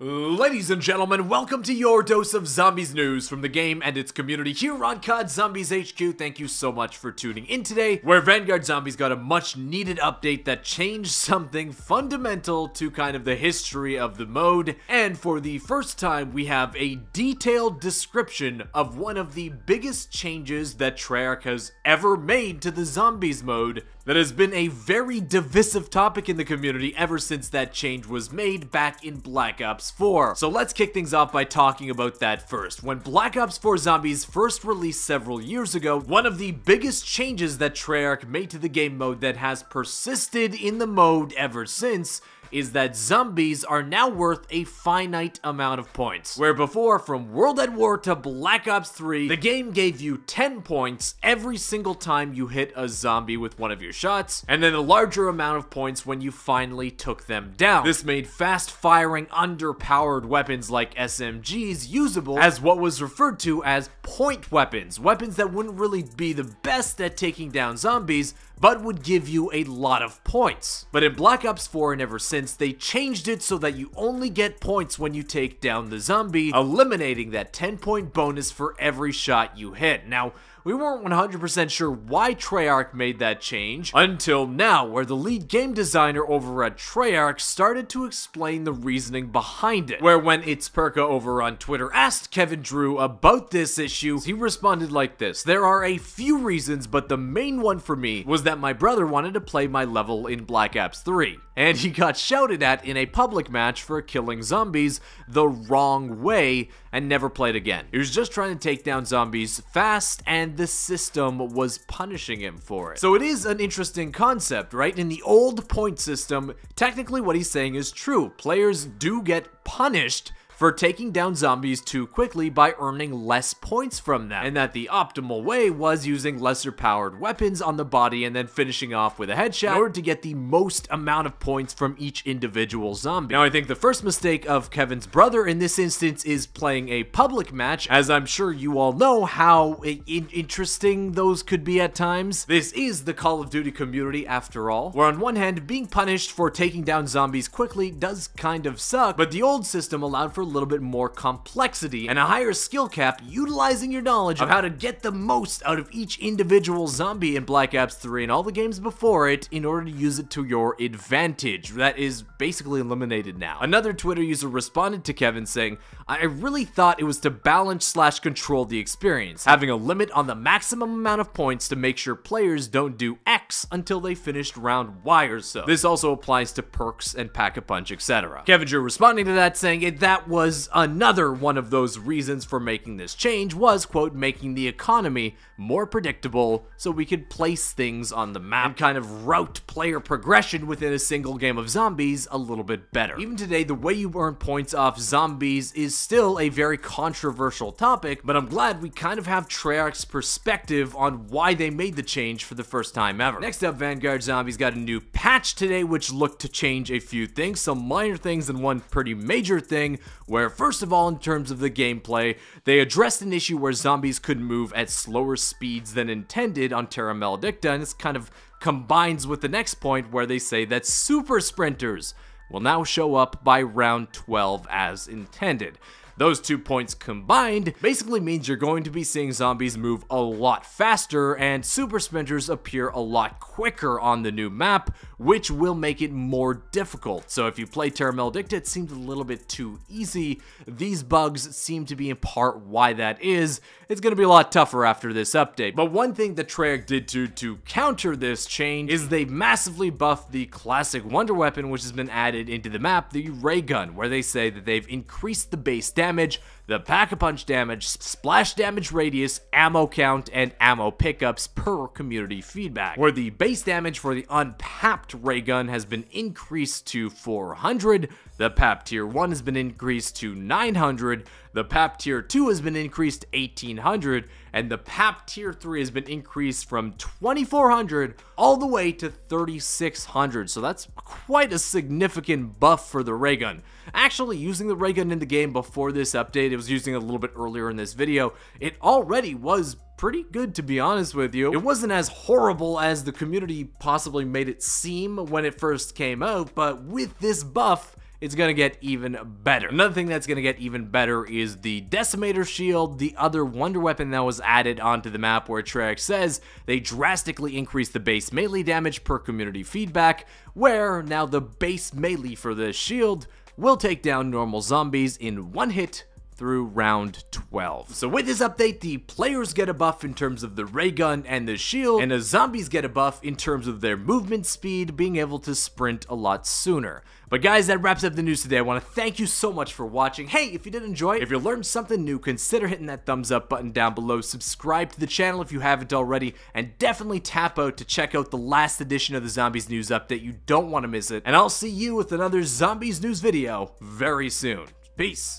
Ladies and gentlemen, welcome to your dose of zombies news from the game and its community here on COD Zombies HQ. Thank you so much for tuning in today, where Vanguard Zombies got a much needed update that changed something fundamental to kind of the history of the mode. And for the first time, we have a detailed description of one of the biggest changes that Treyarch has ever made to the zombies mode that has been a very divisive topic in the community ever since that change was made back in Black Ops 4. So let's kick things off by talking about that first. When Black Ops 4 Zombies first released several years ago, one of the biggest changes that Treyarch made to the game mode that has persisted in the mode ever since is that zombies are now worth a finite amount of points. Where before, from World at War to Black Ops 3, the game gave you 10 points every single time you hit a zombie with one of your shots, and then a larger amount of points when you finally took them down. This made fast-firing, underpowered weapons like SMGs usable as what was referred to as point weapons, weapons that wouldn't really be the best at taking down zombies, but would give you a lot of points. But in Black Ops 4 and ever since, they changed it so that you only get points when you take down the zombie, eliminating that 10 point bonus for every shot you hit. Now, we weren't 100% sure why Treyarch made that change until now, where the lead game designer over at Treyarch started to explain the reasoning behind it. Where when ItzPerka over on Twitter asked Kevin Drew about this issue, he responded like this There are a few reasons, but the main one for me was that my brother wanted to play my level in Black Ops 3 and he got shouted at in a public match for killing zombies the wrong way and never played again. He was just trying to take down zombies fast and the system was punishing him for it. So it is an interesting concept, right? In the old point system, technically what he's saying is true. Players do get punished for taking down zombies too quickly by earning less points from them, and that the optimal way was using lesser powered weapons on the body and then finishing off with a headshot in order to get the most amount of points from each individual zombie. Now I think the first mistake of Kevin's brother in this instance is playing a public match, as I'm sure you all know how interesting those could be at times. This is the Call of Duty community after all, where on one hand, being punished for taking down zombies quickly does kind of suck, but the old system allowed for little bit more complexity and a higher skill cap utilizing your knowledge of how to get the most out of each individual zombie in Black Ops 3 and all the games before it in order to use it to your advantage. That is basically eliminated now. Another Twitter user responded to Kevin saying, I really thought it was to balance slash control the experience, having a limit on the maximum amount of points to make sure players don't do X until they finished round Y or so. This also applies to perks and pack-a-punch, etc. Kevin Kevinger responding to that saying that was was another one of those reasons for making this change was, quote, making the economy more predictable so we could place things on the map and kind of route player progression within a single game of zombies a little bit better. Even today, the way you earn points off zombies is still a very controversial topic, but I'm glad we kind of have Treyarch's perspective on why they made the change for the first time ever. Next up, Vanguard Zombies got a new patch today which looked to change a few things, some minor things and one pretty major thing, where first of all, in terms of the gameplay, they addressed an issue where zombies could move at slower speeds than intended on Terra Maledicta, and this kind of combines with the next point where they say that super sprinters will now show up by round 12 as intended. Those two points combined basically means you're going to be seeing zombies move a lot faster and super sprinters appear a lot quicker on the new map, which will make it more difficult. So if you play Terra Maledicta, it seemed a little bit too easy. These bugs seem to be in part why that is. It's going to be a lot tougher after this update. But one thing that Treyarch did to, to counter this change is they massively buffed the classic wonder weapon which has been added into the map, the ray gun, where they say that they've increased the base damage damage, the pack-a-punch damage, splash damage radius, ammo count, and ammo pickups per community feedback, where the base damage for the unpapped ray gun has been increased to 400, the PAP Tier 1 has been increased to 900, the PAP Tier 2 has been increased to 1800, and the PAP Tier 3 has been increased from 2400 all the way to 3600, so that's quite a significant buff for the ray gun. Actually, using the ray gun in the game before this update, was using a little bit earlier in this video, it already was pretty good to be honest with you. It wasn't as horrible as the community possibly made it seem when it first came out, but with this buff, it's gonna get even better. Another thing that's gonna get even better is the Decimator Shield, the other wonder weapon that was added onto the map where Treyarch says they drastically increased the base melee damage per community feedback, where now the base melee for the shield will take down normal zombies in one hit through round 12. So with this update, the players get a buff in terms of the ray gun and the shield, and the zombies get a buff in terms of their movement speed, being able to sprint a lot sooner. But guys, that wraps up the news today. I want to thank you so much for watching. Hey, if you did enjoy, if you learned something new, consider hitting that thumbs up button down below, subscribe to the channel if you haven't already, and definitely tap out to check out the last edition of the Zombies News Update. You don't want to miss it. And I'll see you with another Zombies News video very soon. Peace.